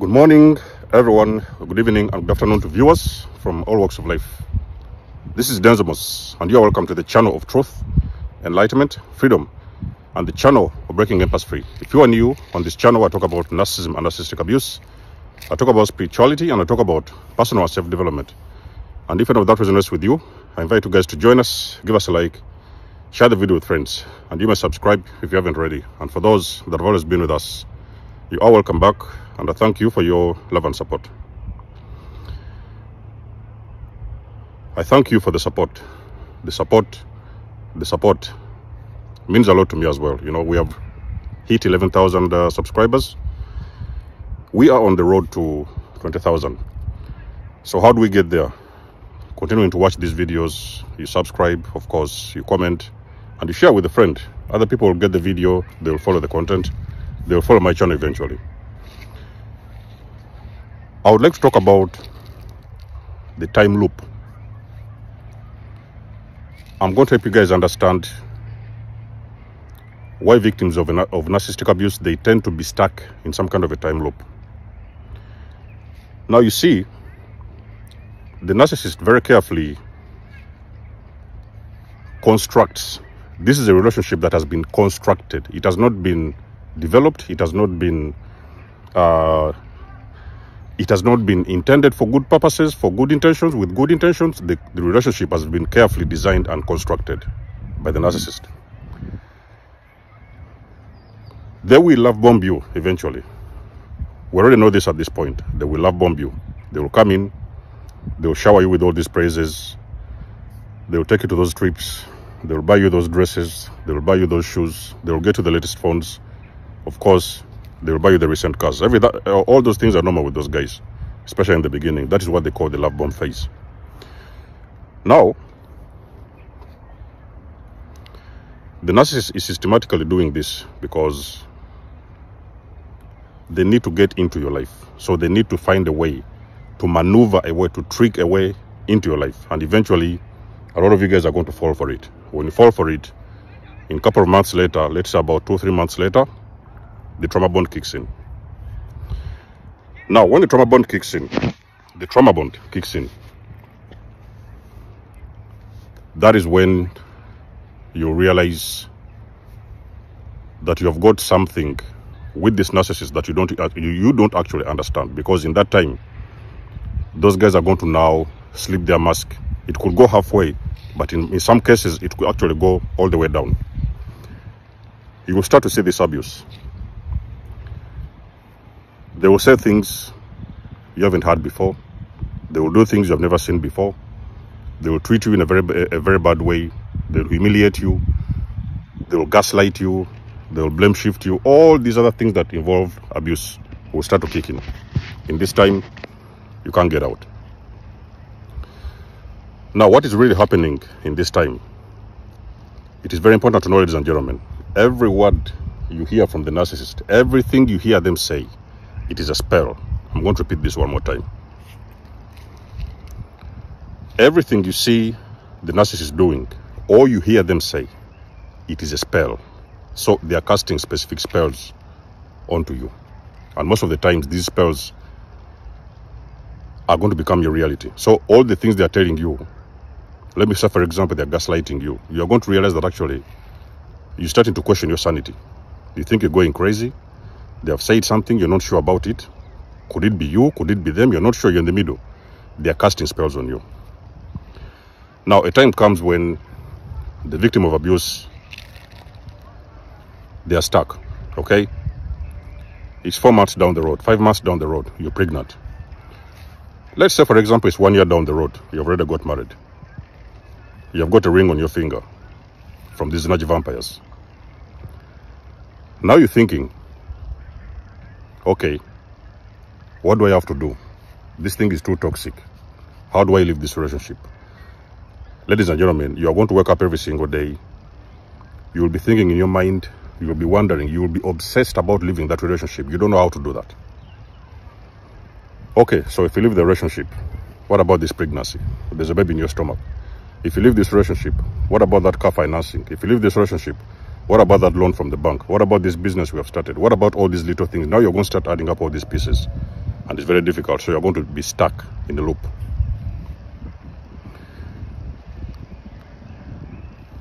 Good morning, everyone. Good evening and good afternoon to viewers from all walks of life. This is Denzo Mos, and you are welcome to the channel of truth, enlightenment, freedom, and the channel of breaking empaths free. If you are new on this channel, I talk about narcissism and narcissistic abuse. I talk about spirituality and I talk about personal self-development. And if any of that resonates with you, I invite you guys to join us, give us a like, share the video with friends, and you may subscribe if you haven't already. And for those that have always been with us, you are welcome back, and I thank you for your love and support. I thank you for the support. The support, the support means a lot to me as well. You know, we have hit 11,000 uh, subscribers. We are on the road to 20,000. So how do we get there? Continuing to watch these videos, you subscribe, of course, you comment, and you share with a friend. Other people will get the video, they will follow the content, they will follow my channel eventually. I would like to talk about the time loop. I'm going to help you guys understand why victims of, of narcissistic abuse, they tend to be stuck in some kind of a time loop. Now you see, the narcissist very carefully constructs this is a relationship that has been constructed it has not been developed. It has not been uh, it has not been intended for good purposes for good intentions. With good intentions the, the relationship has been carefully designed and constructed by the narcissist. They will love bomb you eventually. We already know this at this point. They will love bomb you they will come in. They will shower you with all these praises. They will take you to those trips. They will buy you those dresses. They will buy you those shoes. They will get you the latest phones of course they will buy you the recent cars. Every that, uh, all those things are normal with those guys especially in the beginning. That is what they call the love bomb phase. Now the narcissist is systematically doing this because they need to get into your life. So they need to find a way to maneuver a way to trick a way into your life. And eventually a lot of you guys are going to fall for it. When you fall for it in a couple of months later let's say about two three months later the trauma bond kicks in. Now when the trauma bond kicks in the trauma bond kicks in that is when you realize that you have got something with this narcissist that you don't uh, you don't actually understand. Because in that time those guys are going to now slip their mask. It could go halfway but in, in some cases it could actually go all the way down. You will start to see this abuse they will say things you haven't heard before. They will do things you have never seen before. They will treat you in a very a very bad way. They will humiliate you. They will gaslight you. They will blame shift you. All these other things that involve abuse will start to kick in. In this time you can't get out. Now what is really happening in this time? It is very important to know ladies and gentlemen. Every word you hear from the narcissist everything you hear them say it is a spell. I'm going to repeat this one more time. Everything you see the narcissist is doing or you hear them say it is a spell. So they are casting specific spells onto you. And most of the times these spells are going to become your reality. So all the things they are telling you let me say for example they're gaslighting you. You're going to realize that actually you're starting to question your sanity. You think you're going crazy they have said something you're not sure about it. Could it be you? Could it be them? You're not sure you're in the middle. They're casting spells on you. Now a time comes when the victim of abuse they are stuck okay? It's four months down the road five months down the road you're pregnant. Let's say for example it's one year down the road you've already got married. You have got a ring on your finger from these energy vampires. Now you're thinking okay. What do i have to do? This thing is too toxic. How do i leave this relationship? Ladies and gentlemen you are going to wake up every single day. You will be thinking in your mind you will be wondering you will be obsessed about leaving that relationship. You don't know how to do that. Okay so if you leave the relationship what about this pregnancy? There's a baby in your stomach. If you leave this relationship what about that car financing? If you leave this relationship what about that loan from the bank what about this business we have started what about all these little things now you're going to start adding up all these pieces and it's very difficult. So you're going to be stuck in the loop.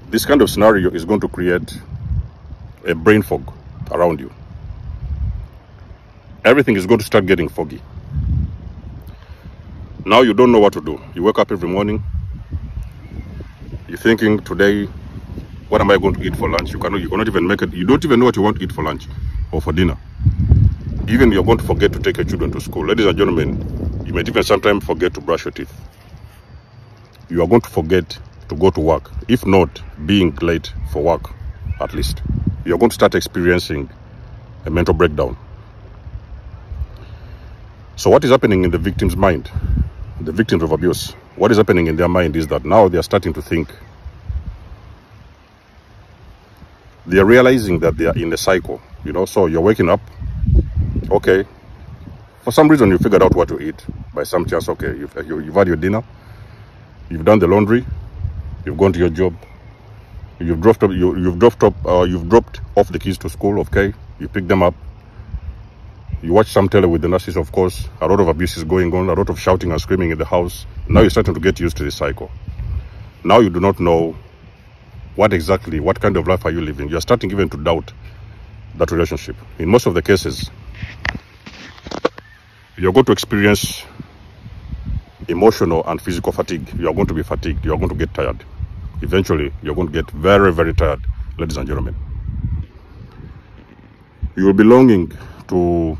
This kind of scenario is going to create a brain fog around you. Everything is going to start getting foggy. Now you don't know what to do. You wake up every morning, you're thinking today, what am I going to eat for lunch? You cannot, you cannot even make it. You don't even know what you want to eat for lunch or for dinner. Even you're going to forget to take your children to school. Ladies and gentlemen, you might even sometimes forget to brush your teeth. You are going to forget to go to work. If not, being late for work, at least. You're going to start experiencing a mental breakdown. So what is happening in the victim's mind? The victims of abuse. What is happening in their mind is that now they are starting to think. They are realizing that they are in a cycle. You know, so you're waking up. Okay. For some reason, you figured out what to eat. By some chance, okay, you've, you've had your dinner. You've done the laundry. You've gone to your job. You've dropped up. You, you've dropped up. Uh, you've dropped off the kids to school. Okay. You pick them up you watch some tele with the nurses, of course. A lot of abuse is going on, a lot of shouting and screaming in the house. Now you're starting to get used to this cycle. Now you do not know what exactly, what kind of life are you living. You're starting even to doubt that relationship. In most of the cases, you're going to experience emotional and physical fatigue. You're going to be fatigued. You're going to get tired. Eventually, you're going to get very, very tired, ladies and gentlemen. You will be longing to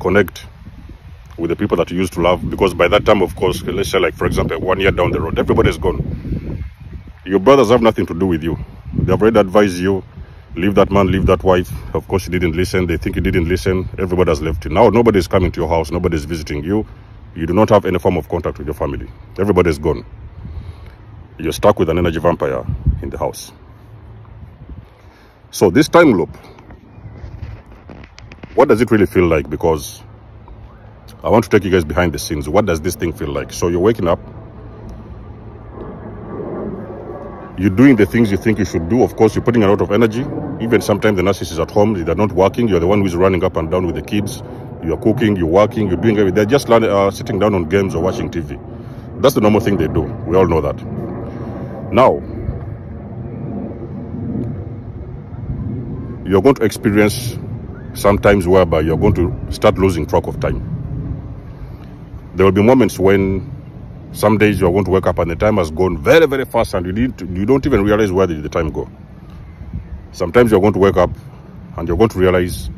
connect with the people that you used to love because by that time of course let's say like for example one year down the road everybody's gone your brothers have nothing to do with you. They have already advised you. Leave that man leave that wife. Of course you didn't listen. They think you didn't listen. Everybody has left you. Now nobody is coming to your house. Nobody is visiting you. You do not have any form of contact with your family. Everybody is gone. You're stuck with an energy vampire in the house. So this time loop what does it really feel like? Because I want to take you guys behind the scenes. What does this thing feel like? So you're waking up. You're doing the things you think you should do. Of course, you're putting a lot of energy. Even sometimes the nurses is at home. They're not working. You're the one who's running up and down with the kids. You're cooking, you're working, you're doing everything. They're just uh, sitting down on games or watching TV. That's the normal thing they do. We all know that. Now, you're going to experience sometimes whereby you're going to start losing track of time. There will be moments when some days you're going to wake up and the time has gone very, very fast and you, you don't even realize where did the time go. Sometimes you're going to wake up and you're going to realize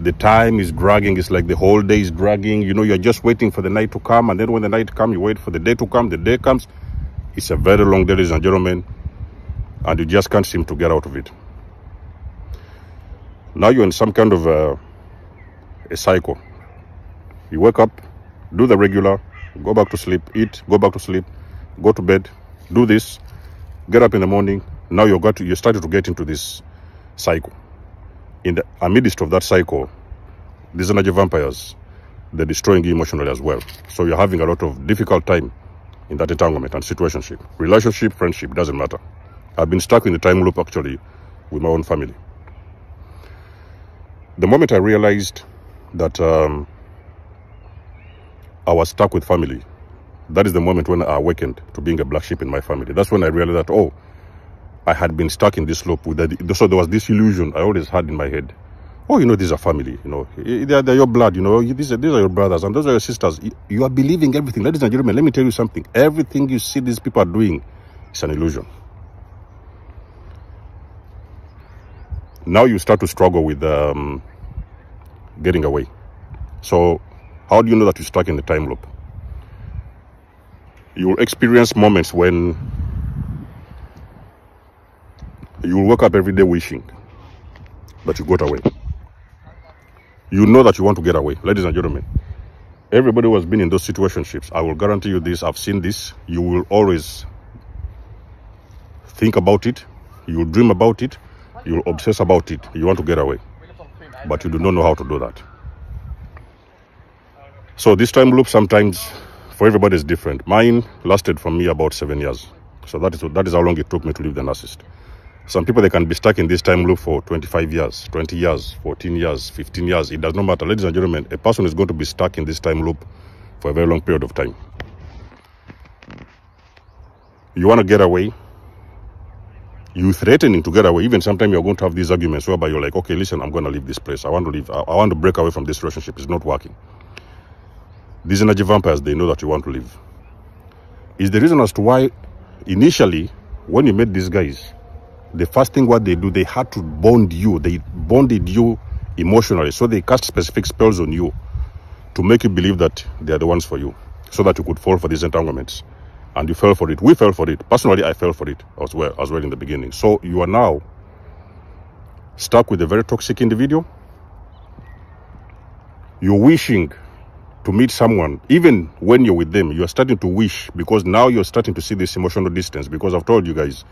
the time is dragging. It's like the whole day is dragging. You know, you're just waiting for the night to come. And then when the night comes, you wait for the day to come. The day comes. It's a very long day, ladies and gentlemen. And you just can't seem to get out of it. Now you're in some kind of a cycle. You wake up, do the regular, go back to sleep, eat, go back to sleep, go to bed, do this, get up in the morning. Now you're got to, you started to get into this cycle. In the amidst of that cycle, these energy vampires, they're destroying you emotionally as well. So you're having a lot of difficult time in that entanglement and situationship. Relationship, friendship, doesn't matter. I've been stuck in the time loop actually with my own family the moment I realized that um, I was stuck with family, that is the moment when I awakened to being a black sheep in my family. That's when I realized that, oh, I had been stuck in this loop. With that. So there was this illusion I always had in my head. Oh, you know, these are family, you know, they're, they're your blood, you know, these are, these are your brothers and those are your sisters. You are believing everything. Ladies and gentlemen, let me tell you something. Everything you see these people are doing is an illusion. now you start to struggle with um, getting away. So how do you know that you're stuck in the time loop? You will experience moments when you will wake up every day wishing that you got away. You know that you want to get away. Ladies and gentlemen, everybody who has been in those situationships, I will guarantee you this, I've seen this, you will always think about it, you will dream about it, you will obsess about it. You want to get away. But you do not know how to do that. So this time loop sometimes for everybody is different. Mine lasted for me about seven years. So that is that is how long it took me to leave the narcissist. Some people, they can be stuck in this time loop for 25 years, 20 years, 14 years, 15 years. It does not matter. Ladies and gentlemen, a person is going to be stuck in this time loop for a very long period of time. You want to get away, you threatening to get away. Even sometimes you're going to have these arguments whereby you're like, okay, listen, I'm going to leave this place. I want to leave. I, I want to break away from this relationship. It's not working. These energy vampires, they know that you want to leave. Is the reason as to why initially, when you met these guys, the first thing what they do, they had to bond you. They bonded you emotionally. So they cast specific spells on you to make you believe that they are the ones for you so that you could fall for these entanglements and you fell for it. We fell for it. Personally, I fell for it as well, as well in the beginning. So you are now stuck with a very toxic individual. You're wishing to meet someone, even when you're with them, you're starting to wish because now you're starting to see this emotional distance. Because I've told you guys,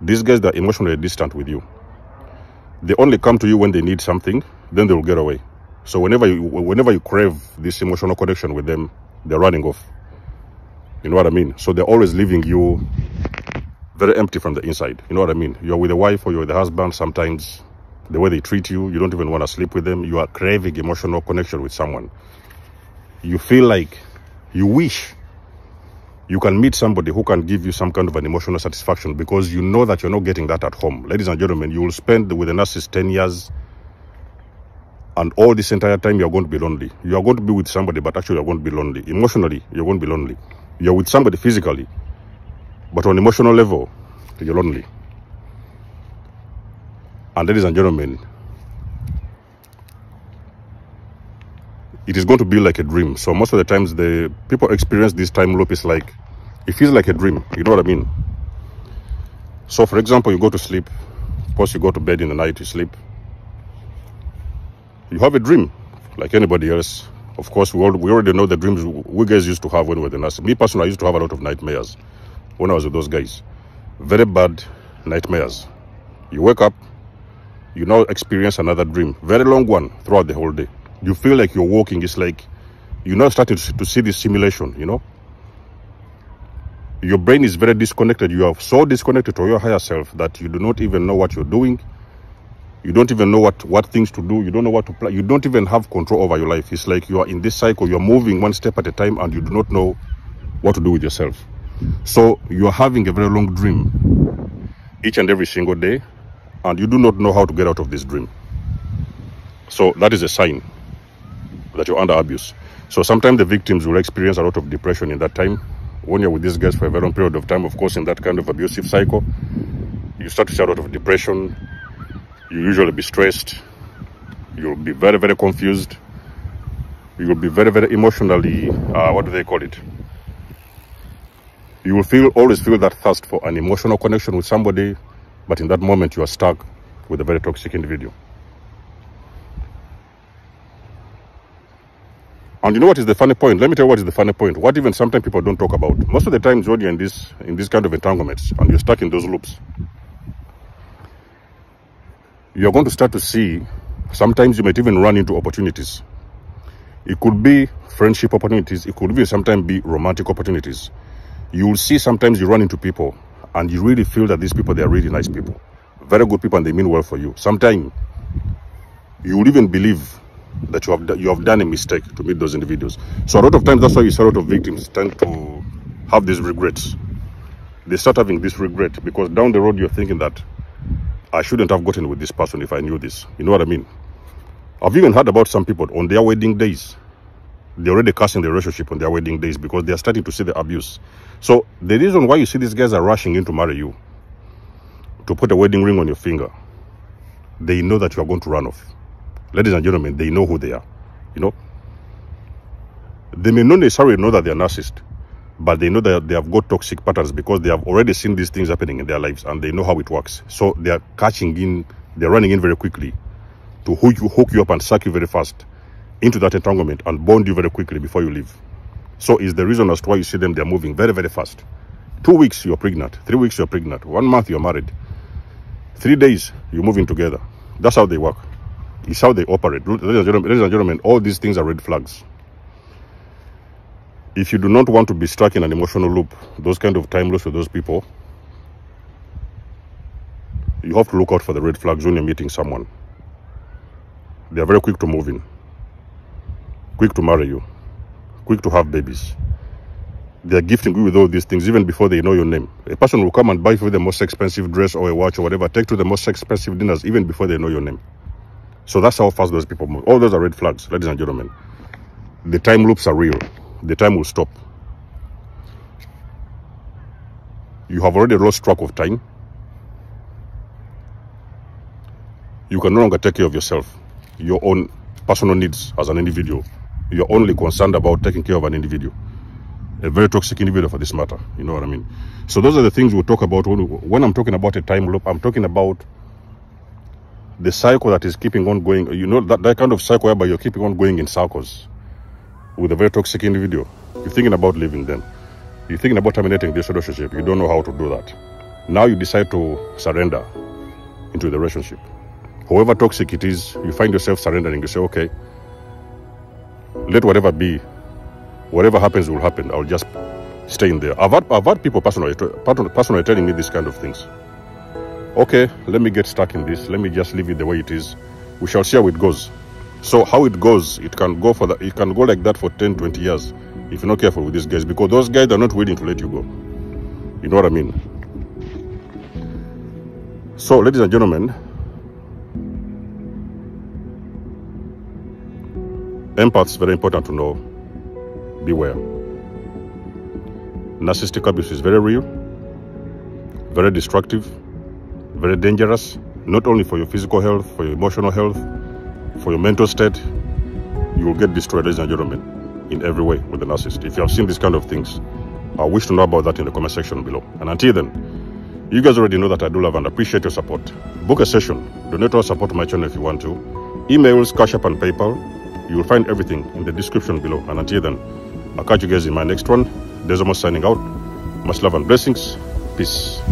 these guys are emotionally distant with you, they only come to you when they need something, then they'll get away. So whenever you whenever you crave this emotional connection with them, they're running off. You know what I mean? So they're always leaving you very empty from the inside. You know what I mean? You're with a wife or you're with a husband. Sometimes the way they treat you, you don't even want to sleep with them. You are craving emotional connection with someone. You feel like you wish you can meet somebody who can give you some kind of an emotional satisfaction because you know that you're not getting that at home. Ladies and gentlemen, you will spend with a narcissist 10 years and all this entire time you're going to be lonely. You are going to be with somebody, but actually you're going to be lonely. Emotionally, you're going to be lonely. You're with somebody physically, but on emotional level, you're lonely. And ladies and gentlemen, it is going to be like a dream. So most of the times the people experience this time loop is like, it feels like a dream. You know what I mean? So for example, you go to sleep. Of course, you go to bed in the night, you sleep. You have a dream like anybody else. Of course, we, all, we already know the dreams we guys used to have when we were the nurse. Me personally, I used to have a lot of nightmares when I was with those guys. Very bad nightmares. You wake up, you now experience another dream. Very long one throughout the whole day. You feel like you're walking. It's like you're now starting to see this simulation, you know. Your brain is very disconnected. You are so disconnected to your higher self that you do not even know what you're doing you don't even know what what things to do you don't know what to plan you don't even have control over your life it's like you are in this cycle you're moving one step at a time and you do not know what to do with yourself so you are having a very long dream each and every single day and you do not know how to get out of this dream so that is a sign that you're under abuse. So sometimes the victims will experience a lot of depression in that time. When you're with these guys for a very long period of time of course in that kind of abusive cycle you start to see a lot of depression. You usually be stressed. You'll be very very confused. You'll be very very emotionally uh, what do they call it? You will feel always feel that thirst for an emotional connection with somebody but in that moment you are stuck with a very toxic individual and you know what is the funny point let me tell you what is the funny point what even sometimes people don't talk about most of the times when you're in this in this kind of entanglements and you're stuck in those loops you're going to start to see sometimes you might even run into opportunities. It could be friendship opportunities. It could even sometimes be romantic opportunities. You will see sometimes you run into people and you really feel that these people, they are really nice people. Very good people and they mean well for you. Sometimes you will even believe that you have, you have done a mistake to meet those individuals. So a lot of times that's why you see a lot of victims tend to have these regrets. They start having this regret because down the road you're thinking that I shouldn't have gotten with this person if I knew this. You know what I mean? I've even heard about some people on their wedding days. They're already cursing the relationship on their wedding days because they're starting to see the abuse. So the reason why you see these guys are rushing in to marry you, to put a wedding ring on your finger, they know that you are going to run off. Ladies and gentlemen, they know who they are. You know? They may not necessarily know that they're narcissist, but they know that they have got toxic patterns because they have already seen these things happening in their lives and they know how it works. So they are catching in, they're running in very quickly to hook you, hook you up and suck you very fast into that entanglement and bond you very quickly before you leave. So is the reason as to why you see them, they're moving very, very fast. Two weeks, you're pregnant. Three weeks, you're pregnant. One month, you're married. Three days, you're moving together. That's how they work. It's how they operate. Ladies and gentlemen, all these things are red flags if you do not want to be stuck in an emotional loop, those kind of time loops with those people, you have to look out for the red flags when you're meeting someone. They are very quick to move in, quick to marry you, quick to have babies. They are gifting you with all these things even before they know your name. A person will come and buy for you the most expensive dress or a watch or whatever, take to the most expensive dinners even before they know your name. So that's how fast those people move. All those are red flags, ladies and gentlemen. The time loops are real. The time will stop. You have already lost track of time. You can no longer take care of yourself, your own personal needs as an individual. You're only concerned about taking care of an individual. A very toxic individual for this matter. You know what I mean? So those are the things we'll talk about when, when I'm talking about a time loop. I'm talking about the cycle that is keeping on going. You know, that, that kind of cycle whereby you're keeping on going in circles with a very toxic individual. You're thinking about leaving them. You're thinking about terminating this relationship. You don't know how to do that. Now you decide to surrender into the relationship. However toxic it is, you find yourself surrendering. You say, okay, let whatever be. Whatever happens will happen. I'll just stay in there. I've had, I've had people personally, personally telling me these kind of things. Okay, let me get stuck in this. Let me just leave it the way it is. We shall see how it goes. So how it goes, it can go for that. It can go like that for 10, 20 years if you're not careful with these guys because those guys are not willing to let you go. You know what I mean? So, ladies and gentlemen, empaths very important to know. Beware. Narcissistic abuse is very real, very destructive, very dangerous, not only for your physical health, for your emotional health, for your mental state. You will get destroyed, ladies and gentlemen, in every way with the narcissist. If you have seen these kind of things, I wish to know about that in the comment section below. And until then, you guys already know that I do love and appreciate your support. Book a session, donate or support my channel if you want to. Emails, Cash App and PayPal. You will find everything in the description below. And until then, I'll catch you guys in my next one. Denzo Mos signing out. Much love and blessings. Peace.